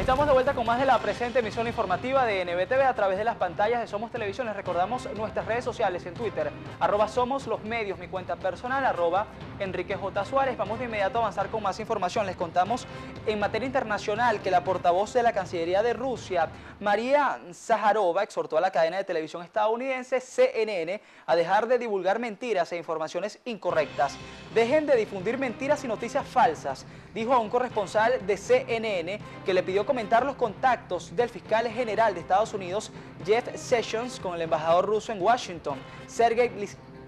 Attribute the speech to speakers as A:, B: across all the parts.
A: Estamos de vuelta con más de la presente emisión informativa de NBTV a través de las pantallas de Somos Televisión. Les recordamos nuestras redes sociales en Twitter, arroba Somos Los Medios, mi cuenta personal, arroba Enrique J. Suárez. Vamos de inmediato a avanzar con más información. Les contamos en materia internacional que la portavoz de la Cancillería de Rusia, María Zaharova, exhortó a la cadena de televisión estadounidense CNN a dejar de divulgar mentiras e informaciones incorrectas. Dejen de difundir mentiras y noticias falsas, dijo a un corresponsal de CNN que le pidió comentar los contactos del fiscal general de Estados Unidos, Jeff Sessions, con el embajador ruso en Washington, Sergei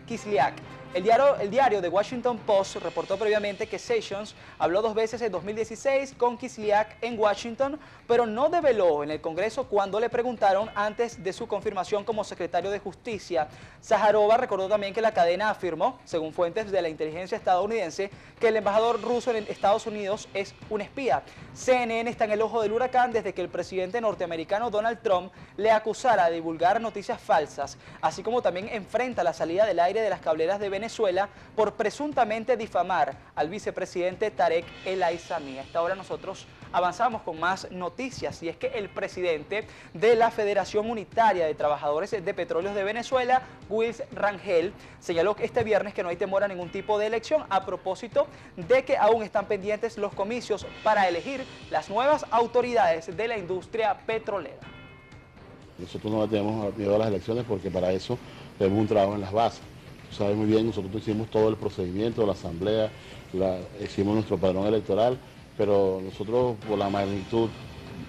A: Kislyak. El diario, el diario The Washington Post reportó previamente que Sessions habló dos veces en 2016 con Kislyak en Washington, pero no develó en el Congreso cuando le preguntaron antes de su confirmación como secretario de Justicia. Zaharova recordó también que la cadena afirmó, según fuentes de la inteligencia estadounidense, que el embajador ruso en Estados Unidos es un espía. CNN está en el ojo del huracán desde que el presidente norteamericano Donald Trump le acusara de divulgar noticias falsas, así como también enfrenta la salida del aire de las cableras de Venezuela Venezuela por presuntamente difamar al vicepresidente Tarek El Aizami. A esta hora nosotros avanzamos con más noticias y es que el presidente de la Federación Unitaria de Trabajadores de Petróleos de Venezuela, Wills Rangel, señaló que este viernes que no hay temor a ningún tipo de elección a propósito de que aún están pendientes los comicios para elegir las nuevas autoridades de la industria petrolera.
B: Nosotros no tenemos miedo a las elecciones porque para eso tenemos un trabajo en las bases sabes muy bien, nosotros hicimos todo el procedimiento, la asamblea, hicimos nuestro padrón electoral, pero nosotros por la magnitud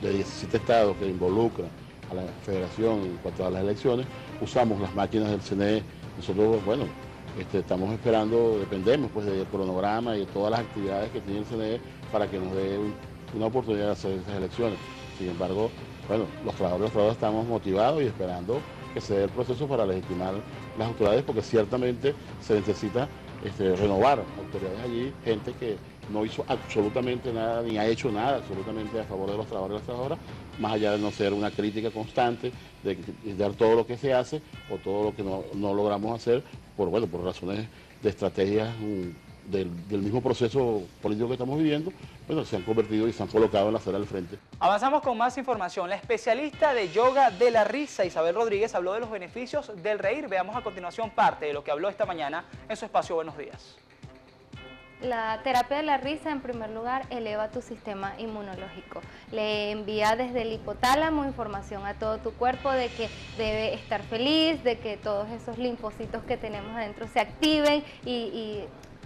B: de 17 estados que involucra a la federación en cuanto a las elecciones, usamos las máquinas del CNE. Nosotros, bueno, este, estamos esperando, dependemos pues del cronograma y de todas las actividades que tiene el CNE para que nos dé una oportunidad de hacer esas elecciones. Sin embargo, bueno, los trabajadores, los trabajadores estamos motivados y esperando que se dé el proceso para legitimar las autoridades, porque ciertamente se necesita este, renovar autoridades allí, gente que no hizo absolutamente nada, ni ha hecho nada absolutamente a favor de los trabajadores y las trabajadoras, más allá de no ser una crítica constante, de, dar todo lo que se hace o todo lo que no, no logramos hacer por, bueno, por razones de estrategias del, mismo proceso político que estamos viviendo, bueno, se han convertido y se han colocado en la acera del frente.
A: Avanzamos con más información. La especialista de yoga de la risa, Isabel Rodríguez, habló de los beneficios del reír. Veamos a continuación parte de lo que habló esta mañana en su espacio Buenos Días.
C: La terapia de la risa, en primer lugar, eleva tu sistema inmunológico. Le envía desde el hipotálamo información a todo tu cuerpo de que debe estar feliz, de que todos esos linfocitos que tenemos adentro se activen y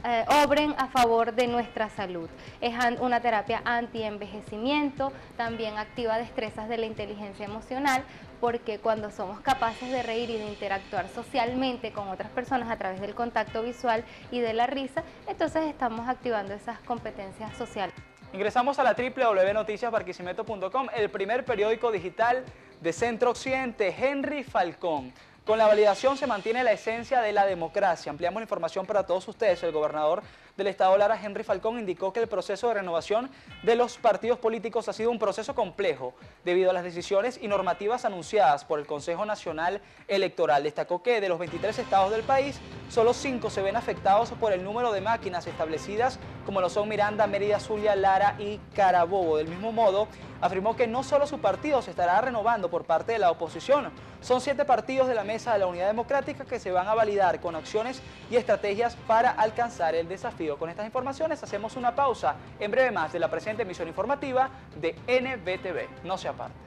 C: eh, obren a favor de nuestra salud. Es una terapia anti-envejecimiento, también activa destrezas de la inteligencia emocional, porque cuando somos capaces de reír y de interactuar socialmente con otras personas a través del contacto visual y de la risa, entonces estamos activando esas competencias sociales.
A: Ingresamos a la www.noticiasbarquisimeto.com, el primer periódico digital de Centro Occidente, Henry Falcón. Con la validación se mantiene la esencia de la democracia. Ampliamos la información para todos ustedes. El gobernador del Estado Lara, Henry Falcón, indicó que el proceso de renovación de los partidos políticos ha sido un proceso complejo debido a las decisiones y normativas anunciadas por el Consejo Nacional Electoral. Destacó que de los 23 estados del país, solo 5 se ven afectados por el número de máquinas establecidas como lo son Miranda, Mérida, Zulia, Lara y Carabobo. Del mismo modo, afirmó que no solo su partido se estará renovando por parte de la oposición, son siete partidos de la Mesa de la Unidad Democrática que se van a validar con acciones y estrategias para alcanzar el desafío con estas informaciones hacemos una pausa. En breve más de la presente emisión informativa de NBTV. No se aparte.